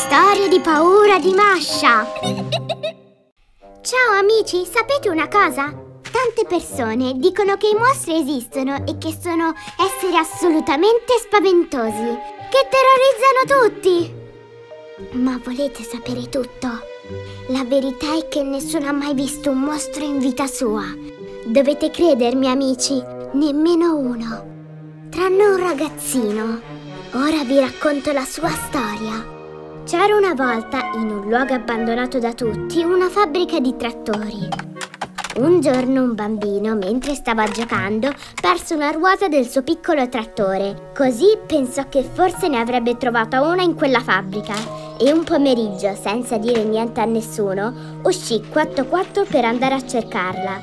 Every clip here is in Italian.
storie di paura di Masha! Ciao amici, sapete una cosa? Tante persone dicono che i mostri esistono e che sono esseri assolutamente spaventosi, che terrorizzano tutti. Ma volete sapere tutto? La verità è che nessuno ha mai visto un mostro in vita sua. Dovete credermi amici, nemmeno uno. Tranne un ragazzino. Ora vi racconto la sua storia. C'era una volta, in un luogo abbandonato da tutti, una fabbrica di trattori. Un giorno un bambino, mentre stava giocando, perse una ruota del suo piccolo trattore. Così pensò che forse ne avrebbe trovata una in quella fabbrica. E un pomeriggio, senza dire niente a nessuno, uscì 4-4 per andare a cercarla.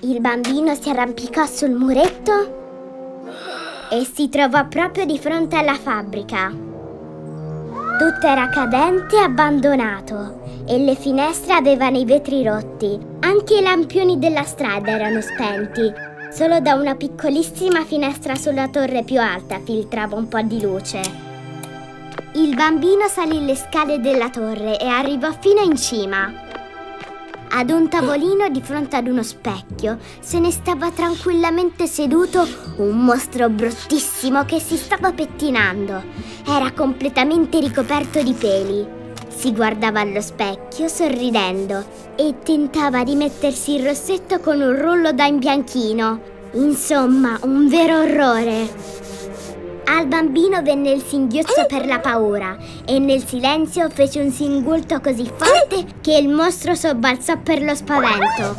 Il bambino si arrampicò sul muretto e si trovò proprio di fronte alla fabbrica. Tutto era cadente e abbandonato e le finestre avevano i vetri rotti. Anche i lampioni della strada erano spenti. Solo da una piccolissima finestra sulla torre più alta filtrava un po' di luce. Il bambino salì le scale della torre e arrivò fino in cima. Ad un tavolino di fronte ad uno specchio se ne stava tranquillamente seduto un mostro bruttissimo che si stava pettinando. Era completamente ricoperto di peli. Si guardava allo specchio sorridendo e tentava di mettersi il rossetto con un rullo da imbianchino. Insomma, un vero orrore. Al bambino venne il singhiozzo per la paura e nel silenzio fece un singulto così forte che il mostro sobbalzò per lo spavento.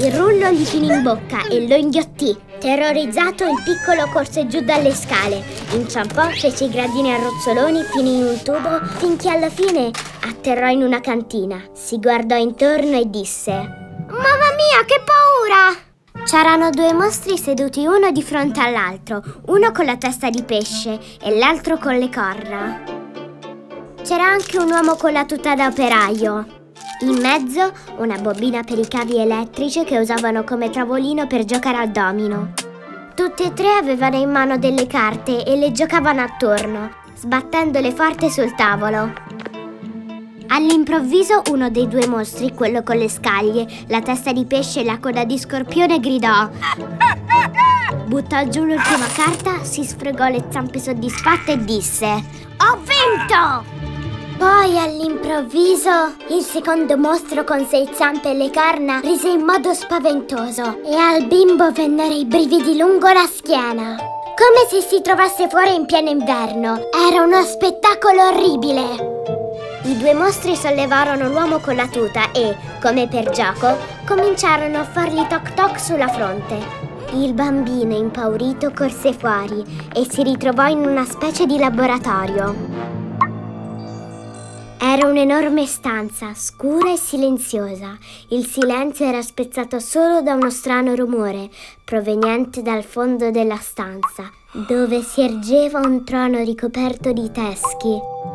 Il rullo gli finì in bocca e lo inghiottì. Terrorizzato, il piccolo corse giù dalle scale, inciampò, fece i gradini a rozzoloni, finì in un tubo, finché alla fine atterrò in una cantina. Si guardò intorno e disse: Mamma mia, che paura! C'erano due mostri seduti uno di fronte all'altro, uno con la testa di pesce e l'altro con le corna. C'era anche un uomo con la tuta da operaio. In mezzo una bobina per i cavi elettrici che usavano come tavolino per giocare al domino. Tutti e tre avevano in mano delle carte e le giocavano attorno, sbattendole forte sul tavolo. All'improvviso uno dei due mostri, quello con le scaglie, la testa di pesce e la coda di scorpione, gridò. Buttò giù l'ultima carta, si sfregò le zampe soddisfatte e disse: Ho vinto! Poi all'improvviso il secondo mostro con sei zampe e le carna rise in modo spaventoso e al bimbo vennero i brividi lungo la schiena. Come se si trovasse fuori in pieno inverno. Era uno spettacolo orribile. I due mostri sollevarono l'uomo con la tuta e, come per gioco, cominciarono a fargli toc toc sulla fronte. Il bambino impaurito corse fuori e si ritrovò in una specie di laboratorio. Era un'enorme stanza, scura e silenziosa. Il silenzio era spezzato solo da uno strano rumore proveniente dal fondo della stanza, dove si ergeva un trono ricoperto di teschi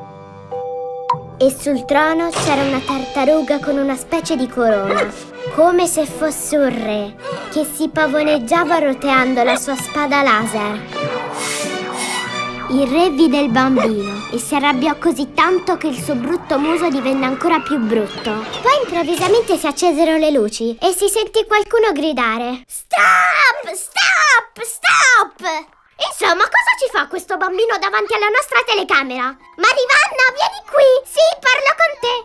e sul trono c'era una tartaruga con una specie di corona, come se fosse un re, che si pavoneggiava roteando la sua spada laser. Il re vide il bambino e si arrabbiò così tanto che il suo brutto muso divenne ancora più brutto. Poi improvvisamente si accesero le luci e si sentì qualcuno gridare Stop! Stop! Stop! Insomma, cosa ci fa questo bambino davanti alla nostra telecamera? Marivanna, vieni qui! Sì, parlo con te!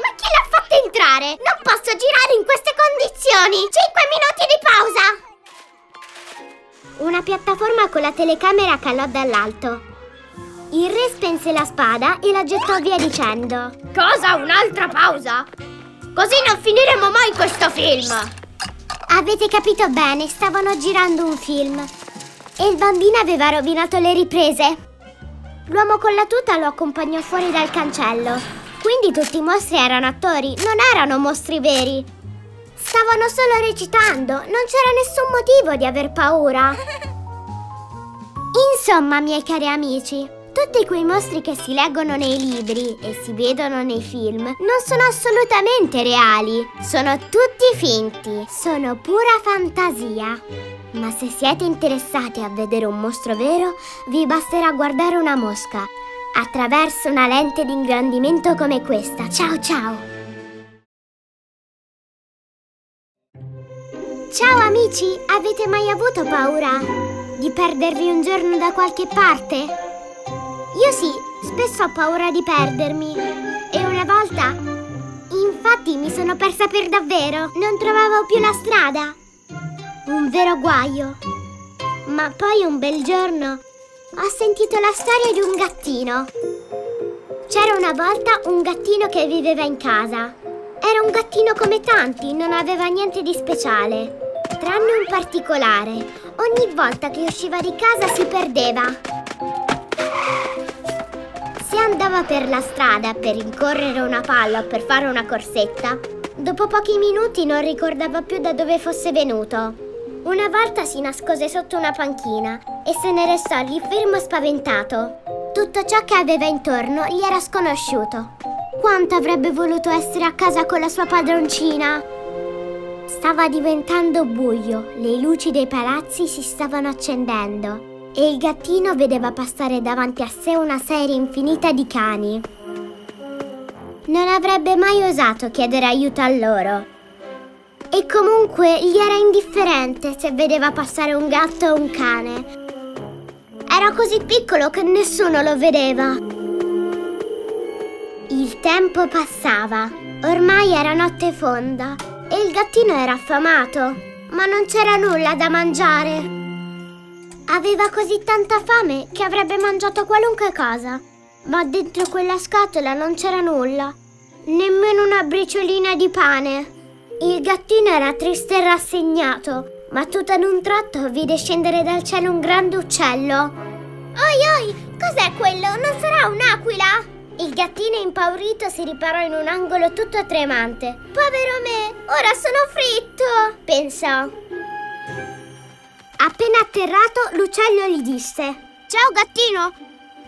Ma chi l'ha fatto entrare? Non posso girare in queste condizioni! Cinque minuti di pausa! Una piattaforma con la telecamera calò dall'alto. Il re spense la spada e la gettò via dicendo Cosa? Un'altra pausa? Così non finiremo mai questo film! Avete capito bene, stavano girando un film e il bambino aveva rovinato le riprese. L'uomo con la tuta lo accompagnò fuori dal cancello. Quindi tutti i mostri erano attori, non erano mostri veri. Stavano solo recitando, non c'era nessun motivo di aver paura. Insomma, miei cari amici, tutti quei mostri che si leggono nei libri e si vedono nei film non sono assolutamente reali, sono tutti finti, sono pura fantasia. Ma se siete interessati a vedere un mostro vero, vi basterà guardare una mosca. attraverso una lente di ingrandimento come questa. Ciao ciao! Ciao amici, avete mai avuto paura di perdervi un giorno da qualche parte? Io sì, spesso ho paura di perdermi. E una volta, infatti, mi sono persa per davvero. Non trovavo più la strada. Un vero guaio. Ma poi un bel giorno ho sentito la storia di un gattino. C'era una volta un gattino che viveva in casa. Era un gattino come tanti, non aveva niente di speciale. Tranne un particolare. Ogni volta che usciva di casa si perdeva. Se andava per la strada per rincorrere una palla o per fare una corsetta, dopo pochi minuti non ricordava più da dove fosse venuto. Una volta si nascose sotto una panchina e se ne restò lì fermo spaventato. Tutto ciò che aveva intorno gli era sconosciuto. Quanto avrebbe voluto essere a casa con la sua padroncina? Stava diventando buio, le luci dei palazzi si stavano accendendo e il gattino vedeva passare davanti a sé una serie infinita di cani. Non avrebbe mai osato chiedere aiuto a loro. E comunque gli era indifferente se vedeva passare un gatto o un cane. Era così piccolo che nessuno lo vedeva. Il tempo passava. Ormai era notte fonda e il gattino era affamato, ma non c'era nulla da mangiare. Aveva così tanta fame che avrebbe mangiato qualunque cosa, ma dentro quella scatola non c'era nulla, nemmeno una briciolina di pane. Il gattino era triste e rassegnato, ma tutto ad un tratto vide scendere dal cielo un grande uccello. Oi oi, cos'è quello? Non sarà un'aquila? Il gattino impaurito si riparò in un angolo tutto tremante. Povero me, ora sono fritto, pensò. Appena atterrato, l'uccello gli disse: Ciao gattino,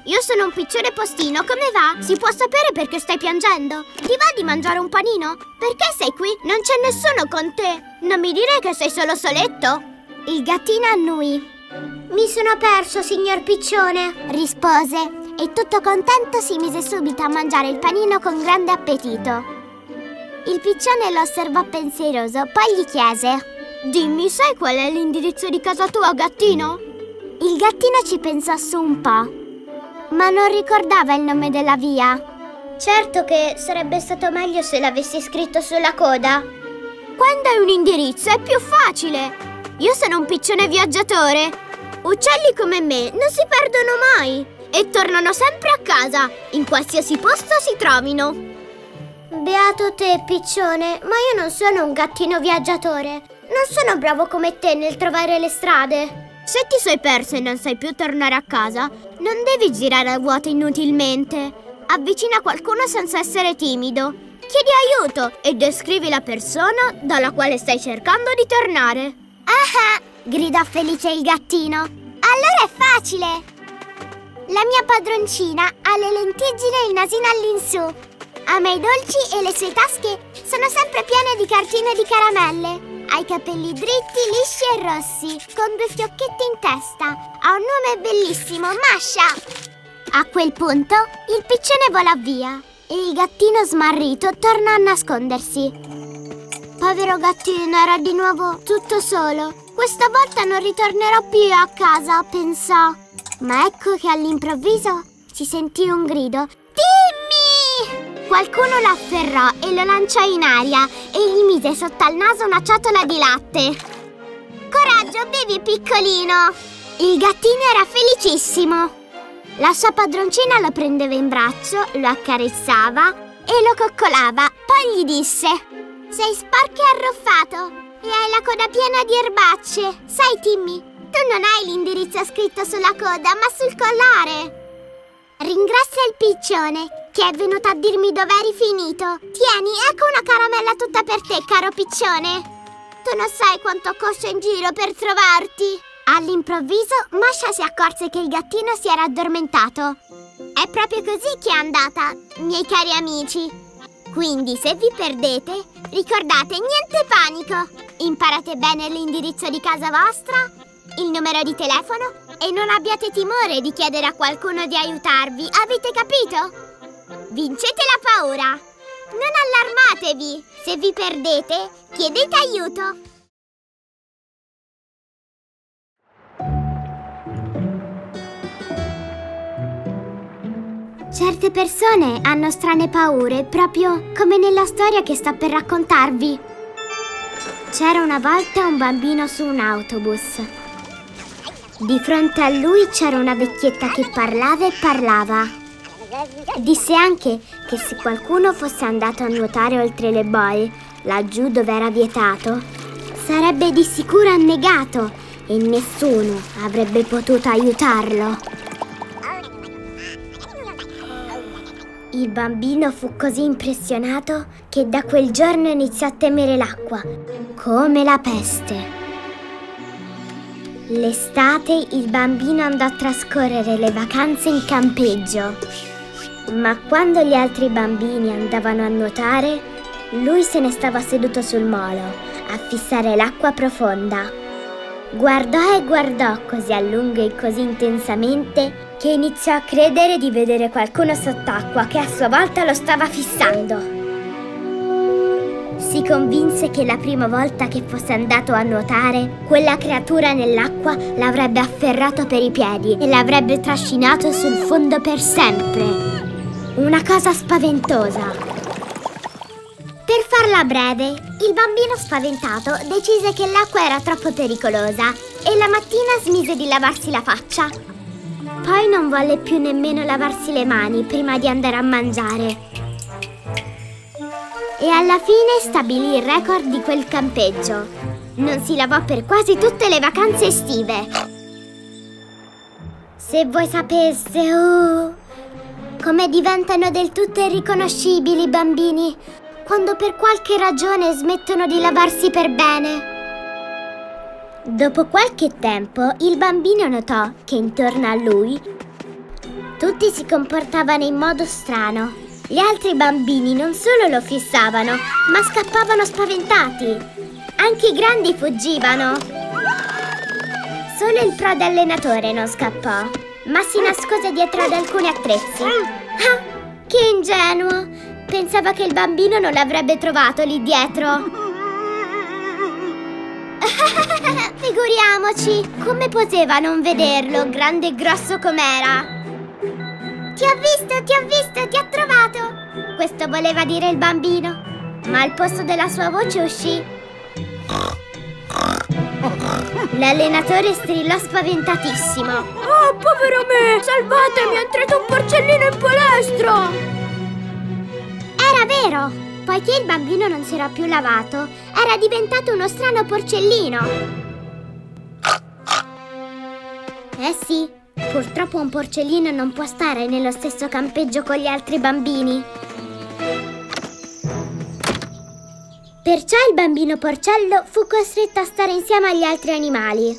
io sono un piccione postino, come va? Si può sapere perché stai piangendo? Ti va di mangiare un panino? Perché sei qui? Non c'è nessuno con te. Non mi dire che sei solo soletto? Il gattino annui. Mi sono perso, signor piccione, rispose e tutto contento si mise subito a mangiare il panino con grande appetito. Il piccione lo osservò pensieroso, poi gli chiese: Dimmi, sai qual è l'indirizzo di casa tua, gattino? Il gattino ci pensò su un po', ma non ricordava il nome della via. Certo che sarebbe stato meglio se l'avessi scritto sulla coda. Quando hai un indirizzo è più facile. Io sono un piccione viaggiatore. Uccelli come me non si perdono mai e tornano sempre a casa, in qualsiasi posto si trovino. Beato te, piccione, ma io non sono un gattino viaggiatore. Non sono bravo come te nel trovare le strade. Se ti sei perso e non sai più tornare a casa, non devi girare a vuoto inutilmente. Avvicina qualcuno senza essere timido. Chiedi aiuto e descrivi la persona dalla quale stai cercando di tornare. Ah gridò felice il gattino. Allora è facile! La mia padroncina ha le lentiggini e il nasino all'insù. Ama i dolci e le sue tasche sono sempre piene di cartine di caramelle. Ha i capelli dritti, lisci e rossi, con due fiocchetti in testa. Ha un nome bellissimo, Masha. A quel punto il piccione vola via e il gattino smarrito torna a nascondersi. Povero gattino era di nuovo tutto solo. Questa volta non ritornerò più a casa, pensò. Ma ecco che all'improvviso si sentì un grido. Qualcuno lo afferrò e lo lanciò in aria e gli mise sotto al naso una ciotola di latte. Coraggio, bevi piccolino! Il gattino era felicissimo. La sua padroncina lo prendeva in braccio, lo accarezzava e lo coccolava. Poi gli disse: Sei sporco e arruffato e hai la coda piena di erbacce. Sai, Timmy, tu non hai l'indirizzo scritto sulla coda, ma sul collare. Ringrazia il piccione che è venuto a dirmi dove eri finito. Tieni, ecco una caramella tutta per te, caro piccione. Tu non sai quanto corso in giro per trovarti. All'improvviso, Masha si accorse che il gattino si era addormentato. È proprio così che è andata, miei cari amici. Quindi, se vi perdete, ricordate niente panico. Imparate bene l'indirizzo di casa vostra il numero di telefono E non abbiate timore di chiedere a qualcuno di aiutarvi, avete capito? Vincete la paura! Non allarmatevi! Se vi perdete, chiedete aiuto! Certe persone hanno strane paure, proprio come nella storia che sto per raccontarvi. C'era una volta un bambino su un autobus. Di fronte a lui c'era una vecchietta che parlava e parlava. Disse anche che se qualcuno fosse andato a nuotare oltre le boie, laggiù dove era vietato, sarebbe di sicuro annegato e nessuno avrebbe potuto aiutarlo. Il bambino fu così impressionato che da quel giorno iniziò a temere l'acqua, come la peste. L'estate il bambino andò a trascorrere le vacanze in campeggio, ma quando gli altri bambini andavano a nuotare, lui se ne stava seduto sul molo a fissare l'acqua profonda. Guardò e guardò così a lungo e così intensamente che iniziò a credere di vedere qualcuno sott'acqua che a sua volta lo stava fissando. Si convinse che la prima volta che fosse andato a nuotare, quella creatura nell'acqua l'avrebbe afferrato per i piedi e l'avrebbe trascinato sul fondo per sempre. Una cosa spaventosa. Per farla breve, il bambino spaventato decise che l'acqua era troppo pericolosa e la mattina smise di lavarsi la faccia poi non volle più nemmeno lavarsi le mani prima di andare a mangiare. E alla fine stabilì il record di quel campeggio. Non si lavò per quasi tutte le vacanze estive. Se voi sapeste, oh, come diventano del tutto irriconoscibili i bambini quando per qualche ragione smettono di lavarsi per bene. Dopo qualche tempo il bambino notò che intorno a lui tutti si comportavano in modo strano. Gli altri bambini non solo lo fissavano, ma scappavano spaventati. Anche i grandi fuggivano. Solo il prode allenatore non scappò, ma si nascose dietro ad alcuni attrezzi. Ah, che ingenuo! Pensava che il bambino non l'avrebbe trovato lì dietro. Figuriamoci, come poteva non vederlo, grande e grosso com'era? Ti ho visto, ti ho visto, ti ho trovato! Questo voleva dire il bambino, ma al posto della sua voce uscì. L'allenatore strillò spaventatissimo. Oh, povero me! Salvatemi, è entrato un porcellino in palestra! Era vero! Poiché il bambino non si era più lavato, era diventato uno strano porcellino. Eh sì, purtroppo un porcellino non può stare nello stesso campeggio con gli altri bambini. Perciò il bambino porcello fu costretto a stare insieme agli altri animali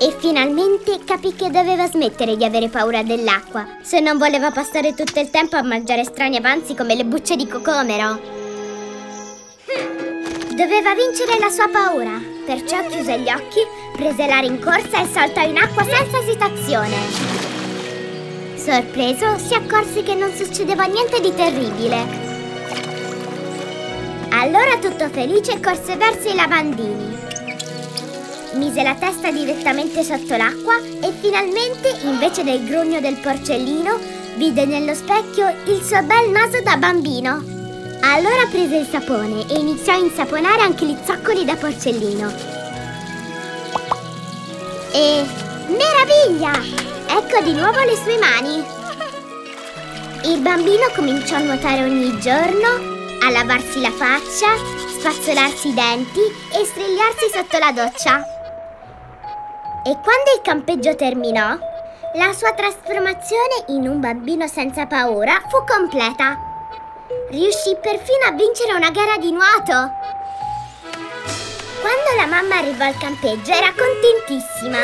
e finalmente capì che doveva smettere di avere paura dell'acqua se non voleva passare tutto il tempo a mangiare strani avanzi come le bucce di cocomero. Doveva vincere la sua paura, perciò chiuse gli occhi, prese la rincorsa e saltò in acqua senza esitazione. Sorpreso, si accorse che non succedeva niente di terribile. Allora tutto felice corse verso i lavandini mise la testa direttamente sotto l'acqua e finalmente, invece del grugno del porcellino, vide nello specchio il suo bel naso da bambino. Allora prese il sapone e iniziò a insaponare anche gli zoccoli da porcellino. E... meraviglia! Ecco di nuovo le sue mani! Il bambino cominciò a nuotare ogni giorno, a lavarsi la faccia, spazzolarsi i denti e strigliarsi sotto la doccia. E quando il campeggio terminò, la sua trasformazione in un bambino senza paura fu completa. Riuscì perfino a vincere una gara di nuoto. Quando la mamma arrivò al campeggio era contentissima.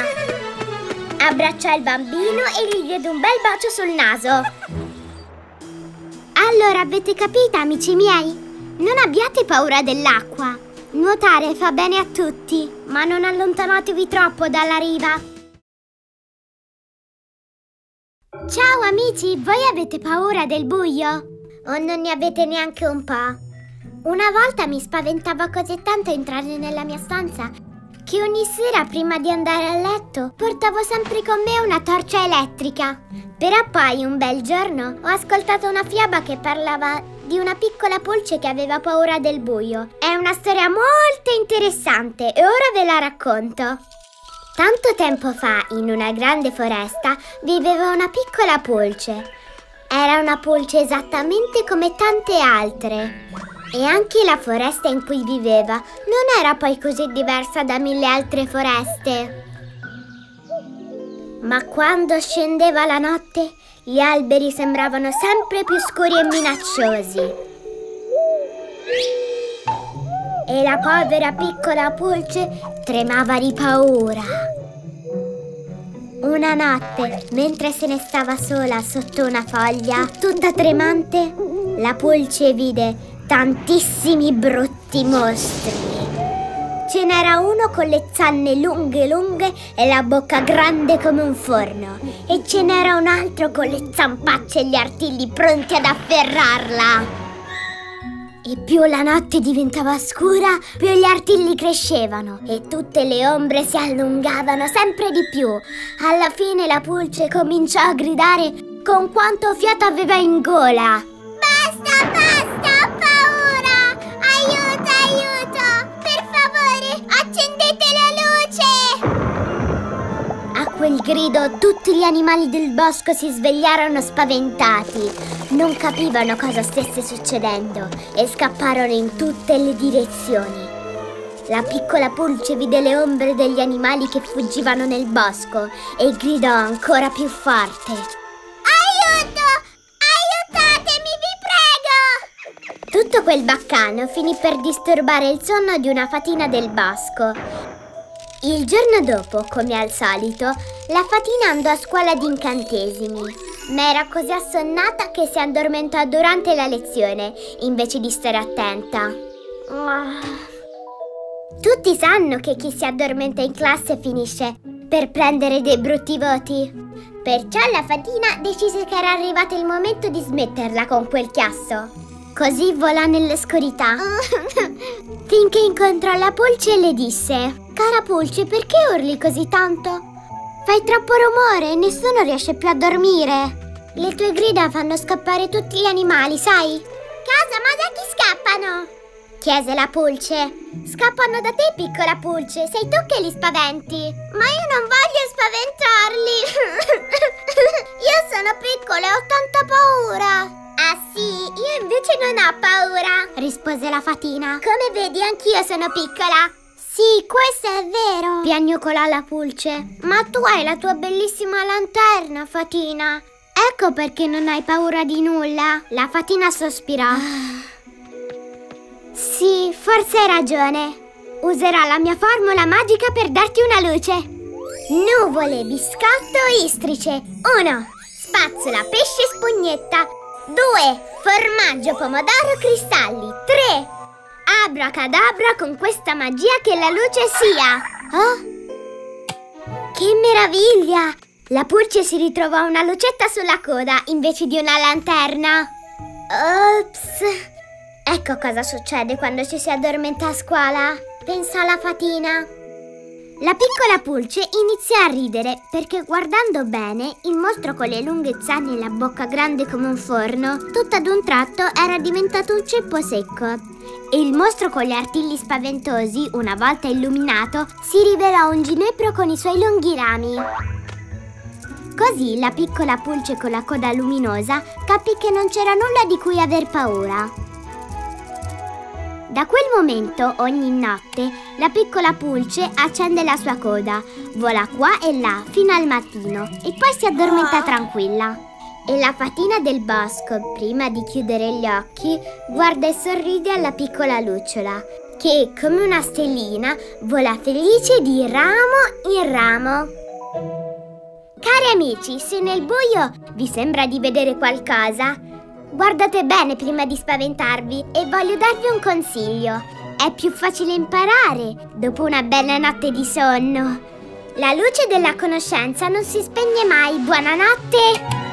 Abbracciò il bambino e gli diede un bel bacio sul naso. Allora avete capito, amici miei? Non abbiate paura dell'acqua. Nuotare fa bene a tutti, ma non allontanatevi troppo dalla riva. Ciao amici, voi avete paura del buio? O non ne avete neanche un po'? Una volta mi spaventava così tanto entrare nella mia stanza che ogni sera prima di andare a letto portavo sempre con me una torcia elettrica. Però poi un bel giorno ho ascoltato una fiaba che parlava di una piccola pulce che aveva paura del buio. È una storia molto interessante e ora ve la racconto. Tanto tempo fa, in una grande foresta, viveva una piccola pulce. Era una pulce esattamente come tante altre. E anche la foresta in cui viveva non era poi così diversa da mille altre foreste. Ma quando scendeva la notte, gli alberi sembravano sempre più scuri e minacciosi. E la povera piccola pulce tremava di paura. Una notte, mentre se ne stava sola sotto una foglia, tutta tremante, la pulce vide tantissimi brutti mostri. Ce n'era uno con le zanne lunghe lunghe e la bocca grande come un forno. E ce n'era un altro con le zampacce e gli artigli pronti ad afferrarla. E più la notte diventava scura, più gli artigli crescevano e tutte le ombre si allungavano sempre di più. Alla fine la pulce cominciò a gridare con quanto fiato aveva in gola. Basta! Quel grido tutti gli animali del bosco si svegliarono spaventati. Non capivano cosa stesse succedendo e scapparono in tutte le direzioni. La piccola pulce vide le ombre degli animali che fuggivano nel bosco e gridò ancora più forte. Aiuto! Aiutatemi, vi prego! Tutto quel baccano finì per disturbare il sonno di una fatina del bosco il giorno dopo, come al solito, la fatina andò a scuola di incantesimi, ma era così assonnata che si addormentò durante la lezione, invece di stare attenta. Tutti sanno che chi si addormenta in classe finisce per prendere dei brutti voti. Perciò la fatina decise che era arrivato il momento di smetterla con quel chiasso. Così volò nell'oscurità, finché incontrò la pulce e le disse Cara Pulce, perché urli così tanto? Fai troppo rumore e nessuno riesce più a dormire. Le tue grida fanno scappare tutti gli animali, sai? Casa, ma da chi scappano? chiese la Pulce. Scappano da te, piccola Pulce, sei tu che li spaventi. Ma io non voglio spaventarli. io sono piccola e ho tanta paura. Ah sì, io invece non ho paura, rispose la fatina. Come vedi, anch'io sono piccola. Sì, questo è vero! piagnucolò la pulce. Ma tu hai la tua bellissima lanterna, Fatina. Ecco perché non hai paura di nulla. La Fatina sospirò. sì, forse hai ragione. Userò la mia formula magica per darti una luce. Nuvole, biscotto, istrice. 1. Spazzola, pesce, spugnetta. 2. Formaggio, pomodoro, cristalli. 3. Abracadabra con questa magia che la luce sia! Oh? Che meraviglia! La pulce si ritrovò una lucetta sulla coda invece di una lanterna. Ops! Ecco cosa succede quando ci si addormenta a scuola. Pensa alla fatina. La piccola pulce iniziò a ridere perché guardando bene il mostro con le lunghe zanne e la bocca grande come un forno, tutto ad un tratto era diventato un ceppo secco e il mostro con gli artigli spaventosi, una volta illuminato, si rivelò un ginepro con i suoi lunghi rami. Così la piccola pulce con la coda luminosa capì che non c'era nulla di cui aver paura. Da quel momento, ogni notte, la piccola pulce accende la sua coda, vola qua e là fino al mattino e poi si addormenta tranquilla. E la fatina del bosco, prima di chiudere gli occhi, guarda e sorride alla piccola lucciola, che come una stellina vola felice di ramo in ramo. Cari amici, se nel buio vi sembra di vedere qualcosa, guardate bene prima di spaventarvi e voglio darvi un consiglio. È più facile imparare dopo una bella notte di sonno. La luce della conoscenza non si spegne mai. Buonanotte!